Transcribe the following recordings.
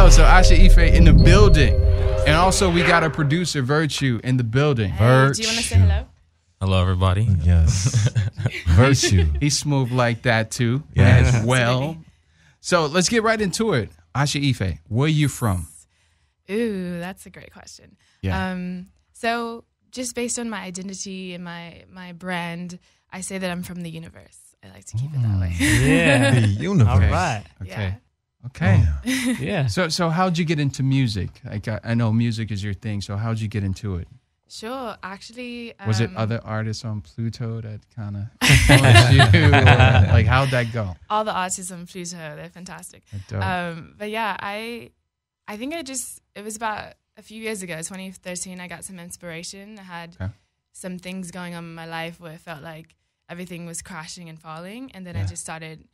Yo, so Asha Ife in the building. And also we got a producer, Virtue, in the building. Hey, do you want to say hello? Hello, everybody. Yes. Virtue. He's smooth like that too, Yes. as well. So let's get right into it. Asha Ife, where are you from? Ooh, that's a great question. Yeah. Um, so just based on my identity and my my brand, I say that I'm from the universe. I like to keep it that way. Yeah. the universe. All right. Okay. Yeah. Okay. Yeah. So so how'd you get into music? Like I, I know music is your thing. So how'd you get into it? Sure. Actually, Was it um, other artists on Pluto that kind of you? Or, like how'd that go? all the artists on Pluto? They're fantastic. Um, but yeah, I I think I just it was about a few years ago, 2013. I got some inspiration. I had Okay. some things going on in my life where it felt like everything was crashing and falling, and then I just started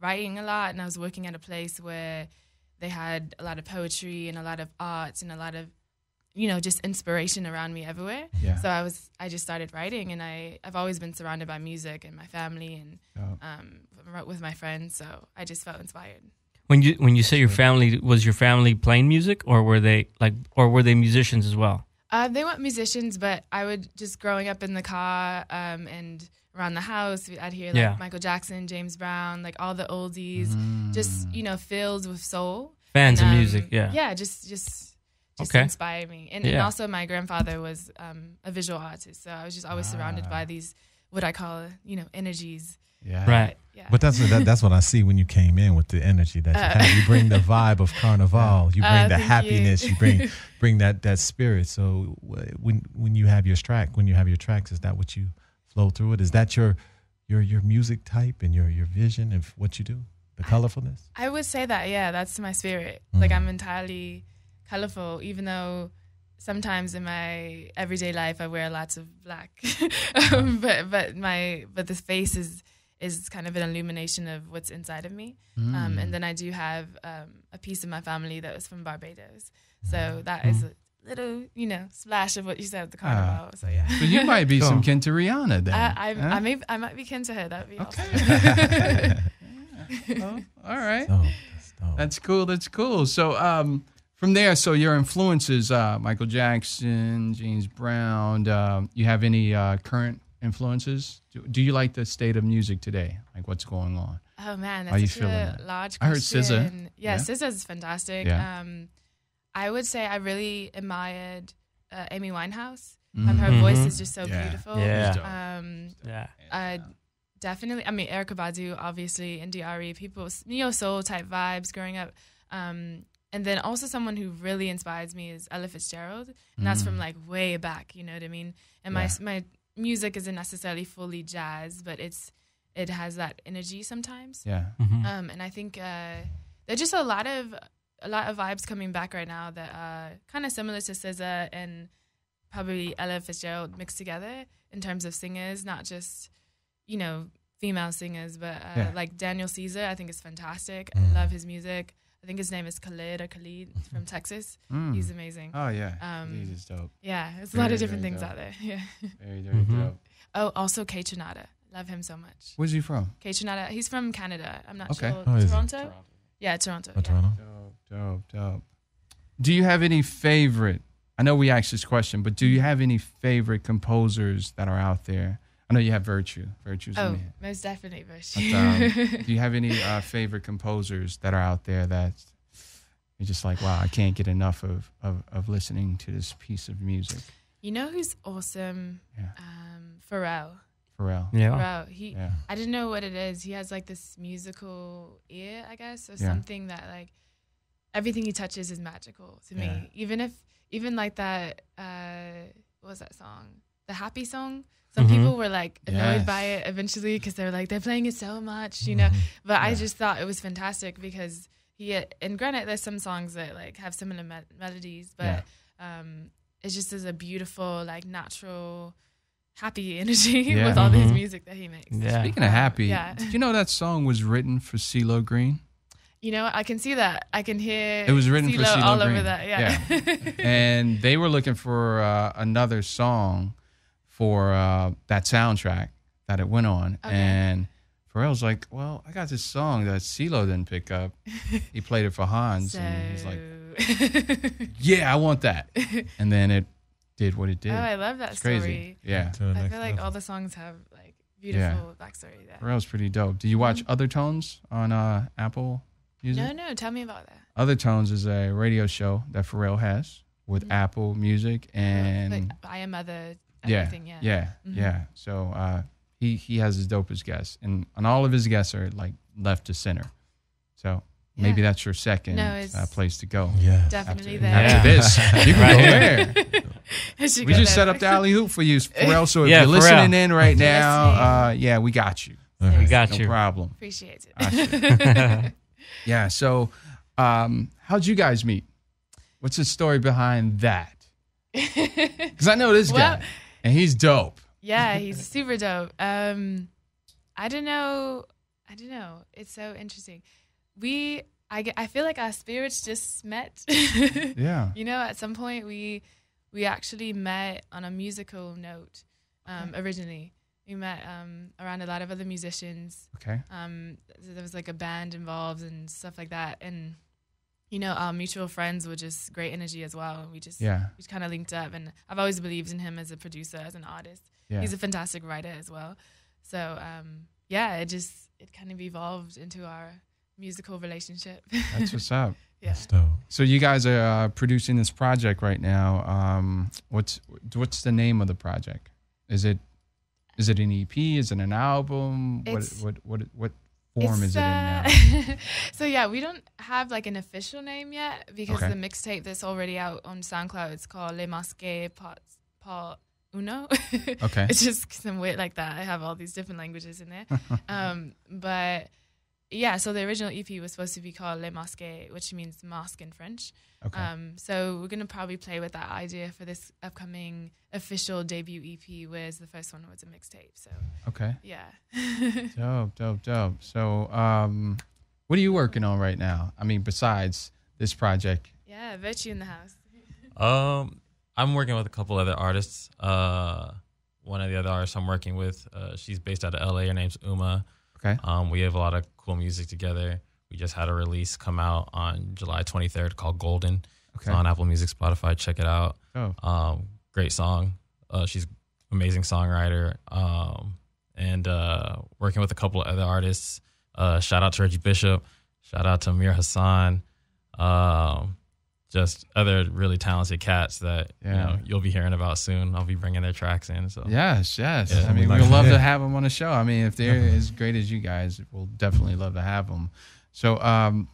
writing a lot. And I was working at a place where they had a lot of poetry and a lot of art and a lot of you know just inspiration around me everywhere. yeah. So I was I just started writing, and I I've always been surrounded by music and my family and Dope. um, with my friends. So I just felt inspired. When you when you say your family was your family playing music or were they like or were they musicians as well? Uh, they weren't musicians, but I would just growing up in the car um, and around the house, I'd hear like Yeah. Michael Jackson, James Brown, like all the oldies, just you know, filled with soul. Fans And, of um, music, yeah. yeah, just just just Okay. inspired me. And, and also, my grandfather was um, a visual artist, so I was just always surrounded Ah. by these what I call you know energies. Yeah. Right. Yeah. But that's that, that's what I see when you came in with the energy that you Uh, have. You bring the vibe of carnival. You bring Uh, the happiness. you. You. bring bring that that spirit. So when when you have your track, when you have your tracks, is that what you flow through it? Is that your your your music type and your your vision of what you do? The colorfulness. I would say that, yeah, that's my spirit. Like Mm. I'm entirely colorful, even though sometimes in my everyday life I wear lots of black. um, but but my but the face is is kind of an illumination of what's inside of me. Um, and then I do have um, a piece of my family that was from Barbados, so that is a little you know splash of what you said at the carnival. so yeah. So you might be Cool. some kin to Rihanna then. I, I, huh? I may I might be kin to her. That would be Okay. awesome. Oh, all right. That's. That's cool. That's cool. So um, from there, so your influences, uh, Michael Jackson, James Brown. Um, you have any uh, current influences? Do, do you like the state of music today? Like what's going on? Oh man, How that's you such feeling a that? large I heard question. SZA. Yeah, Yeah. SZA is fantastic. Yeah. Um, I would say I really admired uh, Amy Winehouse. Um, her Mhm. voice is just so Mm-hmm. Yeah. beautiful. Yeah. She's. Um, Yeah. uh, definitely. I mean, Erykah Badu, obviously, and Diari, people, neo soul type vibes growing up. Um, and then also someone who really inspires me is Ella Fitzgerald, and that's from like way back. You know what I mean? And my Mm. Yeah. my music isn't necessarily fully jazz, but it's it has that energy sometimes. Yeah. Mhm. Um, and I think uh, there's just a lot of a lot of vibes coming back right now that are kind of similar to SZA and probably Ella Fitzgerald mixed together in terms of singers, not just you know female singers, but uh, Yeah. like Daniel Caesar. I think is fantastic. Mm. I love his music. I think his name is Khalid or Khalid from Texas. Mm. He's amazing. Oh yeah. Um, He's just dope. Yeah, there's a lot of different things dope. out there. Yeah. Very very Mhm. dope. Oh, also Kaytranada. Love him so much. Where's he from? Kaytranada. He's from Canada. I'm not Okay. sure. Oh, is? Toronto? Yeah, Toronto. Oh, yeah. Toronto. Dope, dope, dope. Do you have any favorite? I know we asked this question, but do you have any favorite composers that are out there? I know you have Virtue. Virtue's Oh, in most definitely But, Virtue. um, do you have any uh, favorite composers that are out there that you're just like, wow, I can't get enough of, of, of listening to this piece of music? you know who's awesome? Yeah. Um, Pharrell. Pharrell. Yeah. Pharrell. He. Yeah. I didn't know what it is. He has like this musical ear, I guess, or Yeah. something that like everything he touches is magical to Yeah. me. Even if, even like that, uh, what was that song? The Happy song. Some Mhm. people were like annoyed Mm-hmm. Yes. by it eventually because they're like they're playing it so much, you know. But I just thought it was fantastic because he and granted there's some songs that like have similar me- melodies, but um, it just is a beautiful like natural happy energy Yeah. with all this Mhm. music that he makes. Yeah. Speaking of happy, Yeah. did you know that song was written for CeeLo Green? You know, I can see that. I can hear It was written for CeeLo CeeLo all Green. over that. Yeah. and they were looking for uh, another song for uh, that soundtrack that it went on. Okay. And Pharrell's like, "Well, I got this song that CeeLo didn't pick up. He played it for Hans, so and he's like, yeah, I want that. And then it did what it did. Oh, I love that it's story. crazy. Yeah. I next feel like level. all the songs have like beautiful backstory there. Pharrell's pretty dope. Do you watch Mm-hmm. Other Tones on uh, Apple Music? No, no, tell me about that. Other Tones is a radio show that Pharrell has with Mhm. Apple Music and like I am other yeah, everything, yeah. yeah, Mhm. yeah. So uh, he he has his dopest guests, and and all of his guests are like left to center. So maybe Yeah. that's your second No, uh, it's- place to go. yeah. Definitely After, there. after this, you can Right go there. I should We just there. set up the alley hoop for you, Pharrell. So if Yeah, you're Pharrell. listening in right now, uh, yeah, we got you. Okay. We got No you. problem. Appreciate it. Yeah. So, um, how'd you guys meet? What's the story behind that? Because I know this Well- guy, and he's dope. yeah, he's super dope. Um, I don't know. I don't know. It's so interesting. We, I, I feel like our spirits just met. Yeah. You know, at some point we we actually met on a musical note. Um, Originally, we met um, around a lot of other musicians. Okay. Um, there was like a band involved and stuff like that, and you know, our mutual friends were just great energy as well. We just Yeah. we just kind of linked up, and I've always believed in him as a producer, as an artist. Yeah. He's a fantastic writer as well. So um, yeah, it just it kind of evolved into our musical relationship. That's what's up. yeah. That's dope. So you guys are uh, producing this project right now. Um, what's what's the name of the project? Is it is it an EP? Is it an album? What It's- what what what form is it in now? uh, so yeah, we don't have like an official name yet because Okay. the mixtape that's already out on SoundCloud it's called Le Masque Part Part Uno. Okay. it's just some weird like that. I have all these different languages in there. um, but yeah, so the original EP was supposed to be called Le Masque, which means mask in French. Okay. Um, so we're gonna probably play with that idea for this upcoming official debut EP, whereas the first one was a mixtape. So okay. yeah. Dope, dope, dope. So, um, what are you working on right now? I mean, besides this project. Yeah, Virtue in the house. Um, I'm working with a couple other artists. Uh, one of the other artists I'm working with, uh, she's based out of LA. Her name's Uma. Okay. Um, we have a lot of cool music together. We just had a release come out on July 23rd called Golden. It's on Apple Music, Spotify. Check it out. Oh, Um, great song. Uh, she's amazing songwriter. Um, and uh, working with a couple of other artists. Uh, shout out to Reggie Bishop. Shout out to Amir Hassan. Um, just other really talented cats that you know you'll be hearing about soon. I'll be bringing their tracks in. So yes, yes. Yeah, I mean, we'd we'd like- love yeah. to have them on the show. I mean, if they're as great as you guys, we'll definitely love to have them. So, um,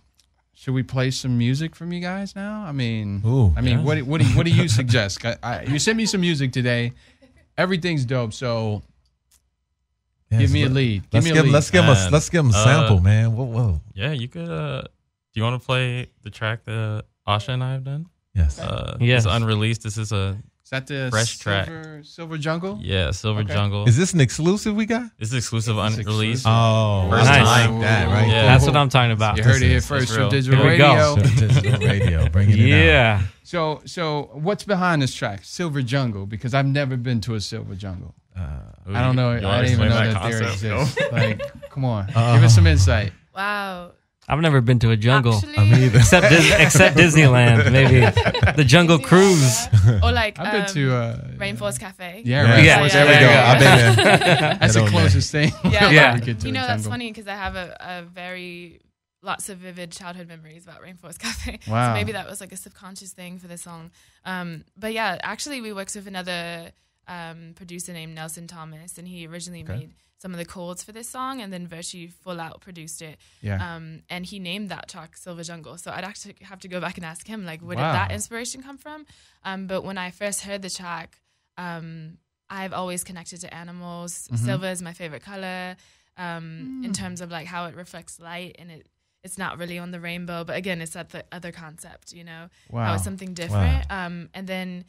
should we play some music from you guys now? I mean, Ooh. I mean, Yeah. what do- what do you, what do you suggest? I, I, you sent me some music today. Everything's dope. So give me a lead. Give Let's me a give, lead. let's give him a let's give him a uh, sample, man. Whoa, whoa. yeah, you could. Uh, do you want to play the track that Asha and I have done? Yes. Uh, Yes. It's unreleased. This is a Is that the Fresh track. Silver, Silver Jungle? yeah Silver Okay. Jungle. Is this an exclusive we got? this is exclusive, It's unreleased. exclusive. Oh, First I time. like that right Yeah. That's what I'm talking about. You heard it here This is- first from. Digital Here we go. Radio. So, digital radio, bringing it out. Yeah. So, so what's behind this track, Silver Jungle? Because I've never been to a Silver Jungle. Uh, I don't know. I wanna didn't even know explain that, there concept? No? exists. like, come on, Uh, give us some insight. Wow. I've never been to a jungle. Actually, except Dis- except Disneyland, maybe the Jungle Cruise. or like I've been um, to uh, Rainforest Cafe. Yeah, Yeah. Rainforest. Yeah, there we go. yeah, I've been there. That's the closest thing. Yeah. we'll Yeah. to you know that's funny because I have a, a very lots of vivid childhood memories about Rainforest Cafe. Wow. So maybe that was like a subconscious thing for the song. Um, but yeah, actually we worked with another um, producer named Nelson Thomas, and he originally Okay. made some of the chords for this song, and then Virtue full out produced it. Yeah. Um, and he named that track Silver Jungle. So I'd actually have to go back and ask him, like, where Wow. did that inspiration come from? Um, but when I first heard the track, um, I've always connected to animals. Mhm. Silver is my favorite color um, Mm. in terms of like how it reflects light and it. It's not really on the rainbow, but again, it's that the other concept, you know, how wow. it's something different. Um, and then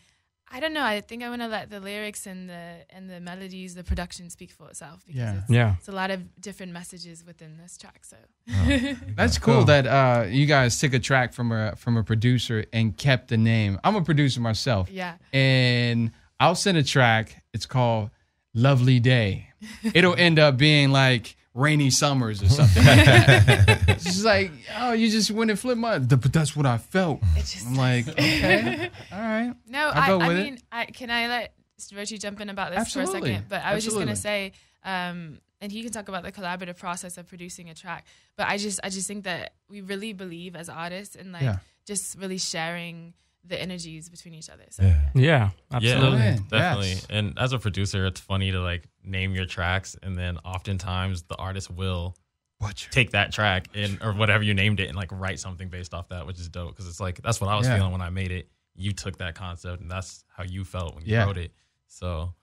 I don't know. I think I want to let the lyrics and the and the melodies, the production speak for itself because Yeah. it's, Yeah. it's a lot of different messages within this track. So Oh, That's cool that uh, you guys took a track from a from a producer and kept the name. I'm a producer myself, yeah, and I'll send a track. It's called "Lovely Day." It'll end up being like rainy summers or something like that. It's just like, oh, you just went and flipped my. But that's what I felt. just- I'm like, okay, all right. No, I'll I, I mean, I, can I let Richie jump in about this for a second? But I was just gonna say, um, and he can talk about the collaborative process of producing a track. But I just, I just think that we really believe as artists in like Yeah. just really sharing the energies between each other. So Yeah. Yeah, absolutely. Yeah. definitely. Yes. And as a producer, it's funny to like name your tracks, and then oftentimes the artist will What take that track and or whatever you named it and like write something based off that, which is dope because it's like that's what I was Yeah. feeling when I made it. You took that concept, and that's how you felt when you Yeah. wrote it. So.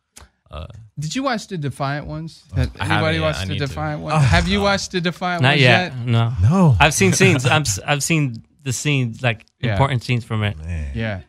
Uh, Did you watch the Defiant ones? Has haven't anybody watched the need to. Defiant ones? Have you watched the Defiant Not ones yet. No, No. I've seen scenes. I'm, s- I've seen the scenes, like Yeah. important scenes from it. Man. Yeah.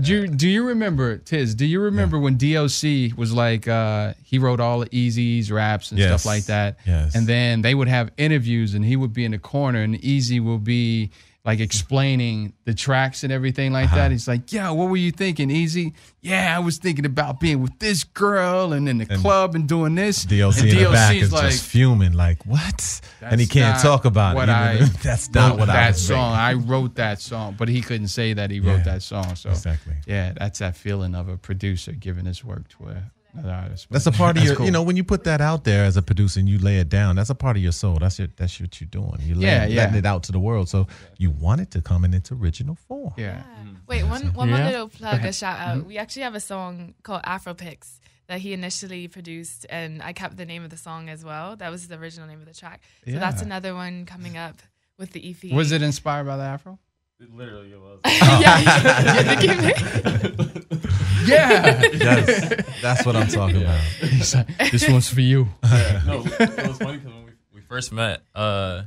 Do you, do you remember Tiz? Do you remember when DOC was like uh, he wrote all the Eazy's raps and Yes. stuff like that? Yes. And then they would have interviews, and he would be in the corner, and Easy would be like explaining the tracks and everything like Uh-huh. that. He's like, "Yeah, what were you thinking, Eazy? Yeah, I was thinking about being with this girl and in the club and doing this." D.O.C. and in the back is just fuming, like what? And he can't talk about what it. I that's not what I that was song. I wrote that song, but he couldn't say that he wrote Yeah. that song. So Exactly. yeah, that's that feeling of a producer giving his work to a, another. That's a part of That's your, cool. you know, when you put that out there as a producer and you lay it down, that's a part of your soul. That's your, that's what you're doing. You're Yeah, letting, yeah. letting it out to the world. So you want it to come in its original form. Yeah. Wait, one one more little plug, a shout Mm-hmm. out. We actually have a song called Afro Afropix that he initially produced, and I kept the name of the song as well. That was the original name of the track. So that's another one coming up with the EP. Was it inspired by the Afro? It literally, it was. Yeah. That's, that's what I'm talking about. He's like, this one's for you. no, it was funny because when we, we first met, uh,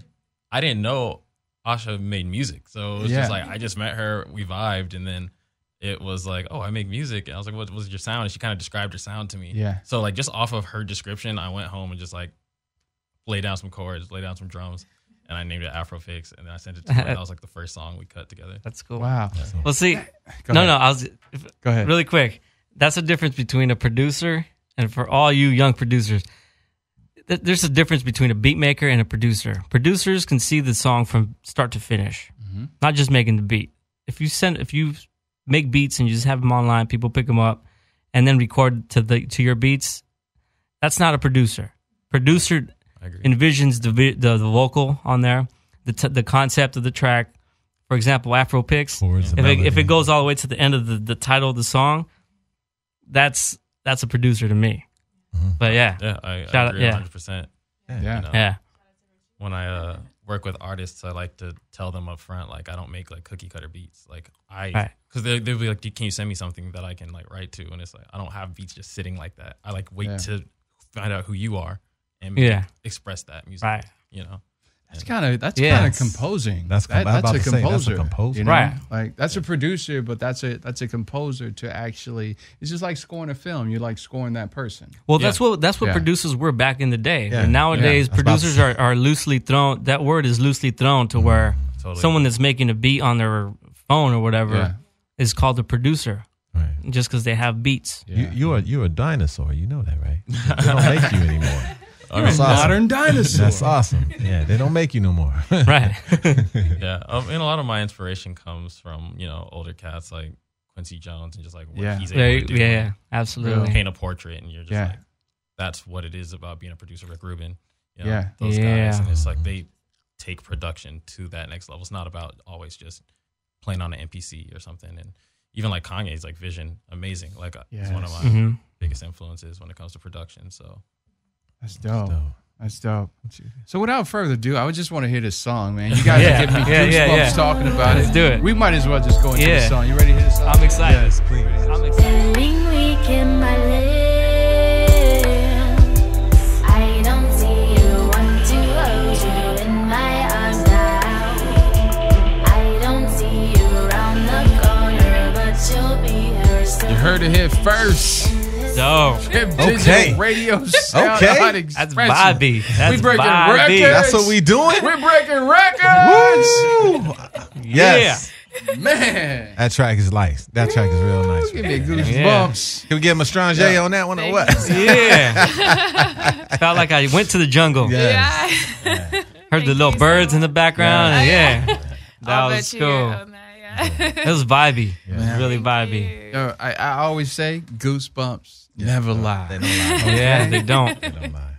I didn't know Asha made music. So it was Yeah. just like I just met her, we vibed, and then it was like, oh, I make music. And I was like, what was your sound? And she kind of described her sound to me. Yeah. So like just off of her description, I went home and just like lay down some chords, lay down some drums, and I named it Afrofix, and then I sent it to her. that was like the first song we cut together. That's cool. Wow. Well, see, Go no, ahead. no, I was Go ahead. really quick. That's the difference between a producer and for all you young producers. th- There's a difference between a beat maker and a producer. Producers can see the song from start to finish, Mm-hmm. not just making the beat. If you send, if you make beats and you just have them online, people pick them up, and then record to the to your beats, that's not a producer. Producer I agree. Envisions the vi- the, the vocal on there, the t- the concept of the track. For example, Afro picks. If it, if it goes all the way to the end of the, the title of the song, that's that's a producer to me. But yeah, yeah, I, I Shout out- agree yeah. 100. percent Yeah. know. yeah, when I uh, work with artists, I like to tell them up front, like I don't make like cookie cutter beats. Like I, Right. because they they'll be like, "Can you send me something that I can like write to?" And it's like I don't have beats just sitting like that. I like wait Yeah. to find out who you are and Yeah. express that music. Right. You know. That's kind of that's Yeah. kind of composing. That's com- That- I'm a to say, that's a composer. composer. you know? Right. Like that's a producer, but that's a that's a composer to actually. It's just like scoring a film. You're like scoring that person. Well, Yeah. that's what that's what Yeah. producers were back in the day. Yeah. And nowadays, Yeah. I was about to producers are, are loosely thrown. That word is loosely thrown to mm-hmm. where Totally. someone that's making a beat on their phone or whatever Yeah. is called a producer, Right. just because they have beats. Yeah. You, you're, a, you're a dinosaur. You know that, right? They don't make you anymore. You're a awesome. modern dinosaur. That's awesome. Yeah, they don't make you no more. right. yeah, um, and a lot of my inspiration comes from you know older cats like Quincy Jones and just like what Yeah. he's yeah, able to do. yeah, yeah, absolutely. Paint a portrait, and you're just Yeah. like, that's what it is about being a producer. Rick Rubin, you know, Yeah. those Yeah. guys, and it's like they take production to that next level. It's not about always just playing on an MPC or something. And even like Kanye's like Vision, amazing. Like uh, he's one of Yes. my hmm biggest influences when it comes to production. So That's dope. So, That's dope. So without further ado, I would just want to hear this song, man. You guys Yeah. are giving me Yeah, goosebumps yeah, yeah. talking about Let's it. do it. We might as well just go into Yeah. the song. You ready to hear the song? I'm excited. yes, please. I'm excited. Feeling weak in my limbs. I don't see you, want to hold you in my arms now. I don't see you around the corner, but you'll be here. You heard it here first. Dope. Trip Okay. Digital Radio Sound Okay. Out That's Expression. Bobby. That's we breaking Bobby. records. That's what we doing? We're breaking records. Woo! Yes. Man. That track is nice. That track is real nice. Give me Yeah. goosebumps. Can we give him a strong J on that one or what? Yeah. Felt like I went to the jungle. Yeah. Yeah. Heard the little birds so in the background. and Yeah. That I'll was bet you cool. on that, yeah. It was vibey. Yeah. Really vibey. Yo, I, I always say goosebumps never lie. They don't lie. Yeah, they don't. They don't lie.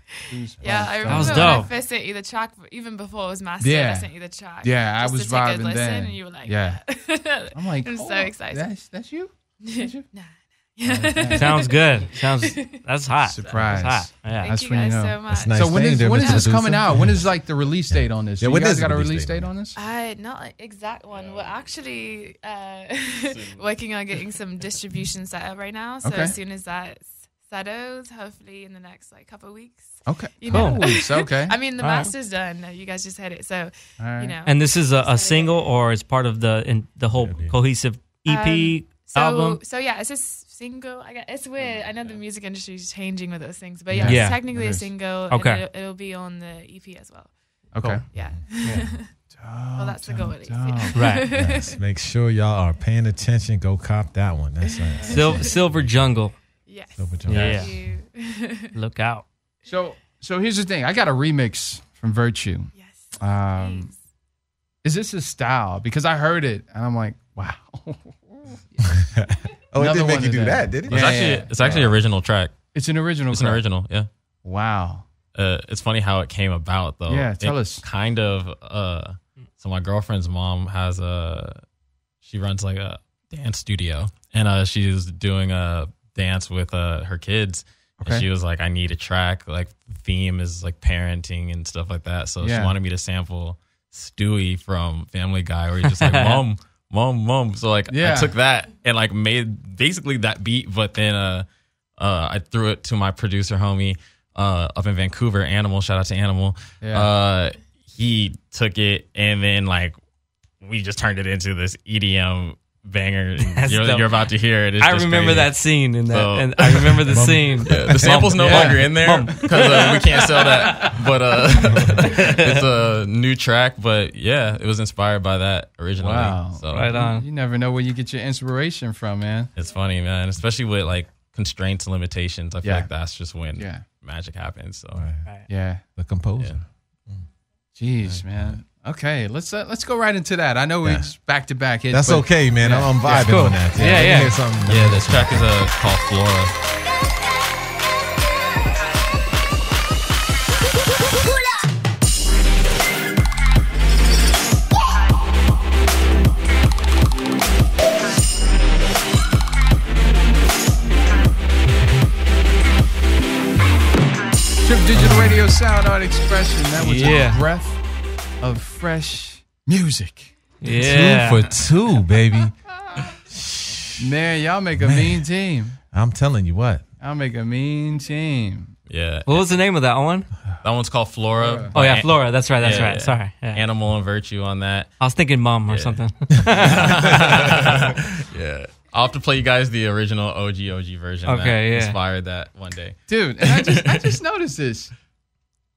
Yeah, I remember was when I first sent you the track, even before it was mastered. Yeah. I sent you the track. Yeah, I was to take a vibing listen, then. and you were like, Yeah. yeah. I'm like, I'm so oh, excited. That's, that's you? That's you? nah. Sounds good. Sounds that's hot. Surprise. That's hot. Yeah. Thank That's you when you guys know. so much. Nice. so when thing is there, when Mr. is this coming out? When is like the release date on this? Yeah, you guys got a release release date date on on this? Uh, not an exact one. We're actually uh, working on getting some distribution set up right now. So Okay. as soon as that's settled, hopefully in the next like couple of weeks. Okay. You Cool. know. Weeks, okay. I mean, the All right. master's done. You guys just had it, so All right. you know. And this is a, a single or it's part of the in the whole Yeah, yeah. cohesive EP Um, so, album? So yeah, it's a s- single. I guess it's weird. I know the music industry is changing with those things, but yeah, Yeah. it's technically It a is. single. Okay. it'll, it'll be on the EP as well. Okay. Yeah. Yeah. well, that's the goal at least. dope. Right. Yes. Make sure y'all are paying attention. Go cop that one. That's right. Sil- Silver Jungle. Yes. Silver Jungle. Yeah. Thank you. Look out. So so here's the thing. I got a remix from Virtue. yes. Um, please. is this his style? Because I heard it and I'm like, wow. Oh, it Another didn't make you do them. that, did it? Yeah, It's actually yeah. it's actually original track. It's an original. It's an cut. original, yeah. Wow. Uh, it's funny how it came about though. Yeah, tell It us. Kind of. Uh, so my girlfriend's mom has a. She runs like a dance studio, and uh, she was doing a dance with uh her kids. Okay. And she was like, "I need a track. Like the theme is like parenting and stuff like that." So Yeah. she wanted me to sample Stewie from Family Guy, where he's just like, "Mom, mom, mom." So like, Yeah. I took that and like made basically that beat, but then uh, uh, I threw it to my producer homie uh, up in Vancouver, Animal. Shout out to Animal. Yeah. Uh, he took it and then like we just turned it into this EDM banger. You're, dope. you're about to hear it. It's I just remember crazy. that scene in that, So- and I remember the scene. Yeah, the sample's no Yeah. longer in there because uh, we can't sell that. But uh, it's a new track. But yeah, it was inspired by that originally. Wow. So Right on. You never know where you get your inspiration from, man. it's funny, man. Especially with like constraints and limitations. I feel Yeah. like that's just when Yeah. magic happens. So Right. Yeah. The composer. Jeez, man. Okay, let's uh, let's go right into that. I know Yeah. it's back to back hits. That's but okay, man. Yeah. I'm vibing cool. on that. Yeah, let me yeah. Hear something. yeah, this track is uh, called Flora. Trip Digital Radio Sound Art Expression. That was Yeah. a breath of fresh music. Yeah. Two for two, baby. Man, y'all make a mean team. I'm telling you what. I'll make a mean team. Yeah, What was the name of that one? that one's called Flora. Oh, oh yeah, Flora. That's right. That's Yeah, right. yeah. Sorry. Yeah. Animal and Virtue on that. I was thinking mom or something. Yeah. I'll have to play you guys the original OG OG version. Okay, that yeah. Inspired that one day. Dude, and I just I just noticed this.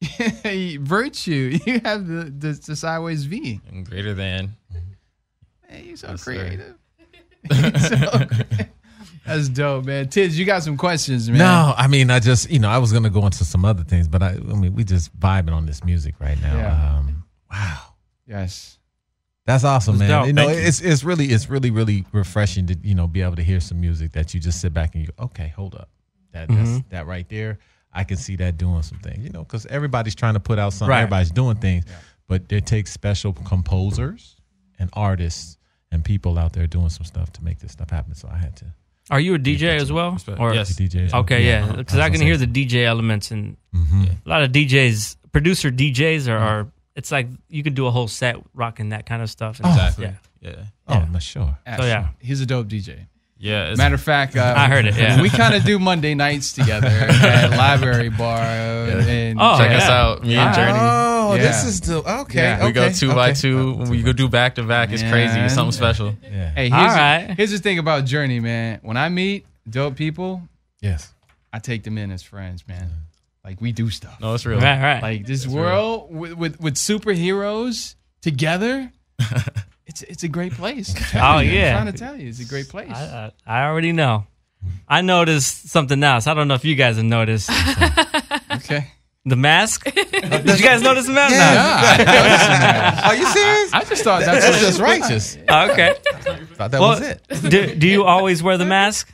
Virtue, you have the, the, the sideways V. And greater than. Man, you so Yes, sir. creative. You're so creative. That's dope, man. Tiz, you got some questions, man. No, I mean, I just, you know, I was going to go into some other things, but I, I mean, we just vibing on this music right now. Yeah. Um, wow. Yes. That's awesome, man. dope. You know, Thank you. it's it's really it's really really refreshing to you know be able to hear some music that you just sit back and you go, okay, hold up, that that's, Mhm. that right there. I can see that doing some things, you know, because everybody's trying to put out something, Right. everybody's doing things, but it takes special composers and artists and people out there doing some stuff to make this stuff happen. So I had to Are you a DJ as well? Or- Yes. DJ. Okay, yeah, because I can hear the DJ elements and hmm a lot of DJs, producer DJs are, are. It's like you could do a whole set rocking that kind of stuff. and- Exactly. Yeah. Yeah. Oh, not sure. Actually, Oh, yeah. He's a dope DJ. Yeah. Matter of fact, uh, I heard it, yeah. we kind of do Monday nights together at Library Bar. uh, And Oh, check yeah. us out. Me and Journey. Oh, Yeah. this is the okay. Yeah. we go okay, two by two. Uh, we go do back to back. It's crazy. It's something special. Yeah. Hey, here's, All right. here's the thing about Journey, man. When I meet dope people, Yes. I take them in as friends, man. Like we do stuff. No, it's real. Right, right. Like this world with, with with superheroes together It's it's a great place. Oh, I'm yeah. trying to tell you, it's a great place. I, I, I already know. I noticed something else. I don't know if you guys have noticed okay. the mask. Did you guys notice the mask? Yeah. Are you serious? I just thought that's That's what just righteous. No. Okay. Thought that Well, was it. do, do you always wear the mask?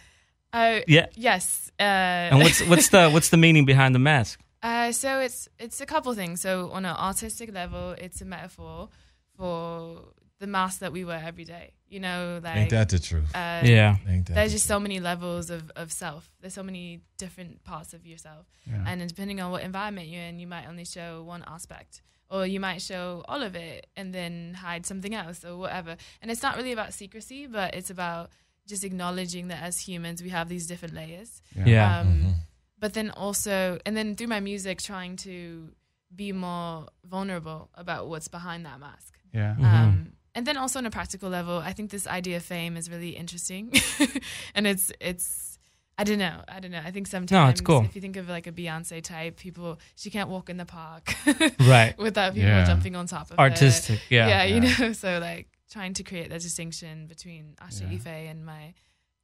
Uh, Yeah. Yes. Uh, And what's what's the what's the meaning behind the mask? Uh, so it's it's a couple things. So on an artistic level, it's a metaphor for the mask that we wear every day. You know, like Ain't that the truth? uh, Yeah. There's the just so many levels of, of self. There's so many different parts of yourself, Yeah. and then depending on what environment you're in, you might only show one aspect, or you might show all of it and then hide something else, or whatever. And it's not really about secrecy, but it's about just acknowledging that as humans we have these different layers. Yeah. Um, But then also, and then through my music, trying to be more vulnerable about what's behind that mask. Yeah. Um, and then also on a practical level, I think this idea of fame is really interesting, and it's it's. I don't know. I don't know. I think sometimes no, it's cool. if you think of like a Beyonce type, people she can't walk in the park Right. without people Yeah. jumping on top of her. Artistic. Yeah. Yeah, you know. So like trying to create that distinction between Asha Yeah. Ife and my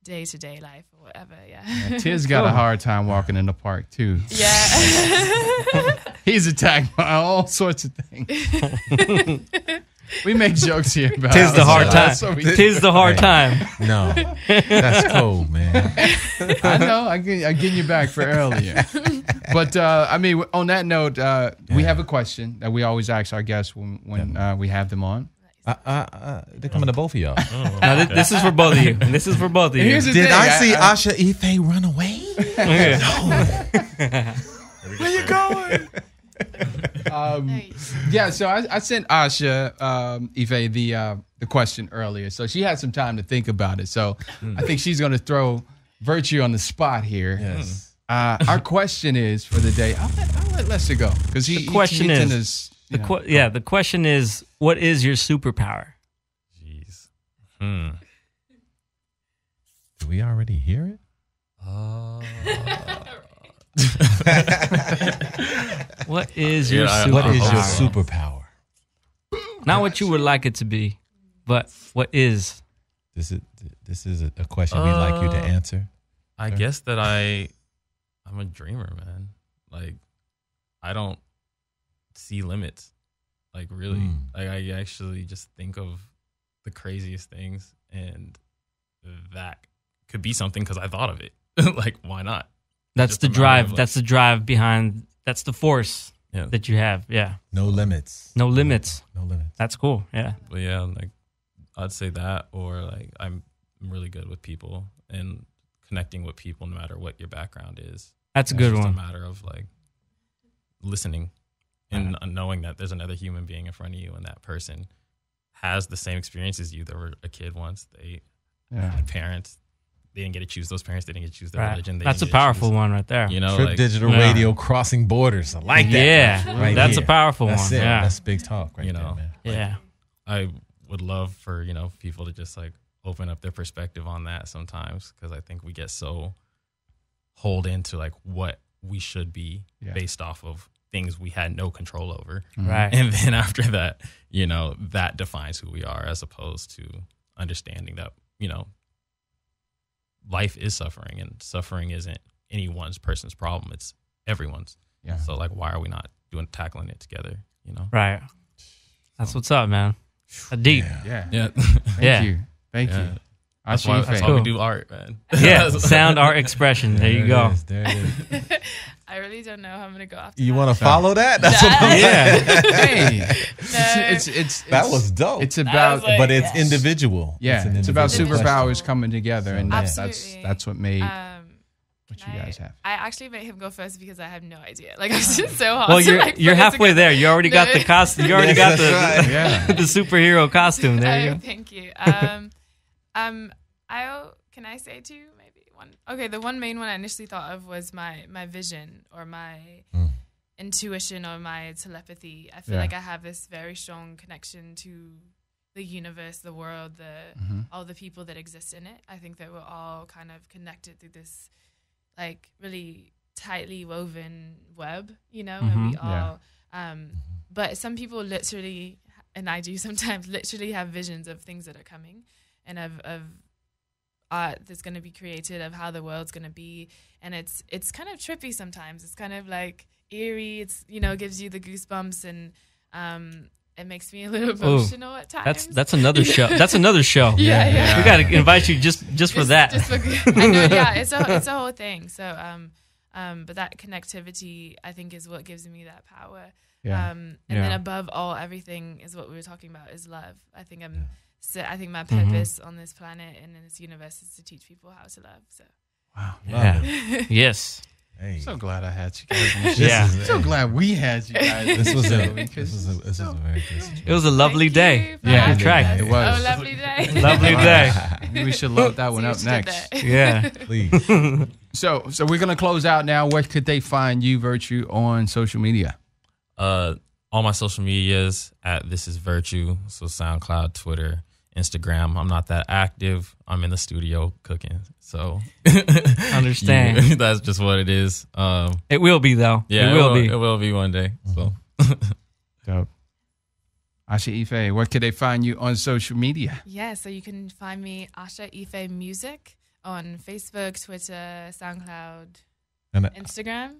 day to day life or whatever. Yeah. Yeah, Tiz got a hard time walking in the park too. Yeah. He's attacked by all sorts of things. We make jokes here about Tiz the hard time. We. Tiz the hard time. No, that's cold, man. I know. I get, I getting you back for earlier. But uh, I mean, on that note, uh, we have a question that we always ask our guests when when uh, we have them on. Uh, uh, uh, they're coming to both of y'all. Now, thi- this is for both of you. This is for both of you. Did thing, I see I- Asha Ife run away? Where you going? um, Nice. yeah, so I, I sent Asha um, Ife the uh, the question earlier, so she had some time to think about it. So I think she's going to throw Virtue on the spot here. Yes. Uh, our question is for the day. I'll let, I'll let Lester go because he The question he gets in is- his, The know. que- yeah, the question is, what is your superpower? Jeez. Hmm. Did we already hear it? Uh, What is your Yeah, I- superpower? What is your Superpower. superpower? Not what you would like it to be, but what is? This is this is a, a question we'd like you to Uh, answer. I Sure. guess that I, I'm a dreamer, man. Like, I don't see limits. Like, really, Mm. like I actually just think of the craziest things, and that could be something because I thought of it. like, why not? That's Just the drive. like- That's the drive behind. That's the force Yeah. that you have. Yeah, No limits. no limits. No limits. That's cool. Yeah, But yeah, like I'd say that, or like I'm really good with people and connecting with people, no matter what your background is. that's a It's good just one. a matter of like listening and knowing that there's another human being in front of you, and that person has the same experience as you. They were a kid once. They Yeah. had parents. They didn't get to choose those parents. They didn't get to choose their Right. religion. They That's a didn't get to powerful choose- one right there. You know, Trip like, Digital Yeah. Radio crossing borders. I like that. Yeah, Right that's a powerful That's one. it. Yeah, That's big talk right You there, know. man. yeah. I would love for you know people to just like open up their perspective on that sometimes because I think we get so hold into like what we should be Yeah. based off of things we had no control over, mm-hmm. Right. and then after that, you know, that defines who we are as opposed to understanding that you know life is suffering and suffering isn't any one person's problem; it's everyone's. Yeah. So like, why are we not doing tackling it together? You know? Right. That's what's up, man. A deep. Yeah. Yeah. Thank Yeah. you. Thank Yeah. you. That's Asha why, Ife. that's why we do art, man. Yeah, sound art expression. There you go. is. There it is. I really don't know how I'm gonna go after. You want to follow that? That's what I'm Yeah. hey, No. it's, it's, it's, That was dope. It's about like- but it's individual. yeah, an it's, about superpowers coming together, and Yeah. that's that's what made Um, what you can I- guys have. I actually made him go first because I have no idea. Like it's just so hard. Well, you're like, you're halfway there. You already got the costume. You already got the that's right. Yeah. the superhero costume. There you Oh, go. Thank you. Um, um, I can I say two maybe one. Okay, the one main one I initially thought of was my my vision or my Mm. intuition or my telepathy. I feel Yeah. like I have this very strong connection to the universe, the world, the Mhm. all the people that exist in it. I think that we're all kind of connected through this like really tightly woven web, you know, and we Mhm. all Yeah. um but some people literally and I do sometimes literally have visions of things that are coming and of of art that's going to be created of how the world's going to be and it's it's kind of trippy sometimes it's kind of like eerie it's you know gives you the goosebumps and um it makes me a little emotional at times That's that's another show. That's another show. yeah yeah, We got to invite you just just for that. just for- I know, yeah, it's a it's a whole thing. So, um, um, but that connectivity, I think, is what gives me that power. Yeah. Um, and then above all, everything is what we were talking about is love. I think I'm. So I think my Mm-hmm. purpose on this planet and in this universe is to teach people how to love. So Wow. Yeah. yes. Hey, So glad I had you guys. on the show. Yeah. So glad we had you guys. on this was a this because was a, this was a very good. situation. It was a lovely Thank day. Yeah, having good track. It was. Oh, lovely day. Lovely day. we should load that one up what you did next. Yeah. Please. So, so we're gonna close out now. Where could they find you, Virtue, on social media? Uh, all my social medias at this is virtue. So SoundCloud, Twitter, Instagram. I'm not that active. I'm in the studio cooking. So Understand. Yeah, that's just what it is. Um, It will be though. yeah, it will be. It will be one day. So Dope. Asha Ife, where could they find you on social media? Yeah, so you can find me Asha Ife Music on Facebook, Twitter, SoundCloud, And I- Instagram,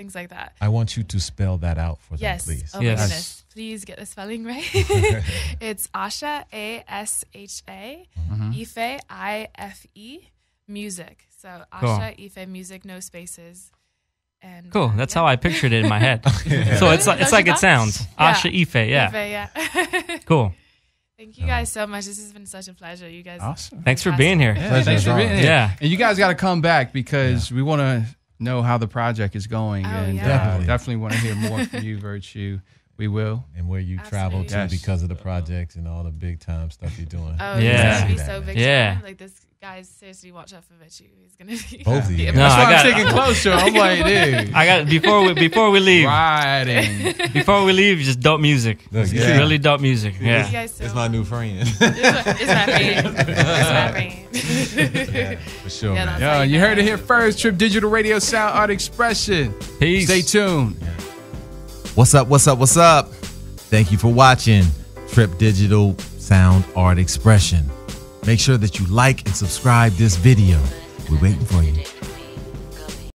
things like that. I want you to spell that out for them, Yes. please. Oh Yes. my goodness. Please get the spelling right. it's Asha A S H A Mm-hmm. Ife I F E music. So Cool. Asha Ife music, no spaces. And Cool. uh, That's yeah. how I pictured it in my head. So it's like it's like it sounds. Yeah. Asha Ife. Yeah. Ife, yeah. Cool. Thank you guys so much. This has been such a pleasure. You guys. Awesome. Thanks for being here. Yeah, Pleasure thanks for being here. Yeah. And you guys got to come back because we want to know how the project is going. Oh, and yeah. uh, Definitely. definitely want to hear more from you, Virtue. We will. And where you travel to Yes. because of the projects and all the big time stuff you're doing. Oh, Yeah. yeah. Be so big Yeah. time. Like this guys seriously watch out for Virtue. He's gonna be Both of you. Yeah, No, That's I why I'm got- sticking close to him. I'm like, dude. I got before we before we leave. Riding. Before we leave, just dope music. Look, Yeah. Really dope music. Thank you Yeah. guys so It's my new friend. It's my, it's friend. It's my friend. Yeah, for sure, Yeah, man. Yo, you heard it here first. Trip Digital Radio Sound Art Expression. Peace. Stay tuned. What's up? What's up? What's up? Thank you for watching Trip Digital Sound Art Expression. Make sure that you like and subscribe this video. We're waiting for you.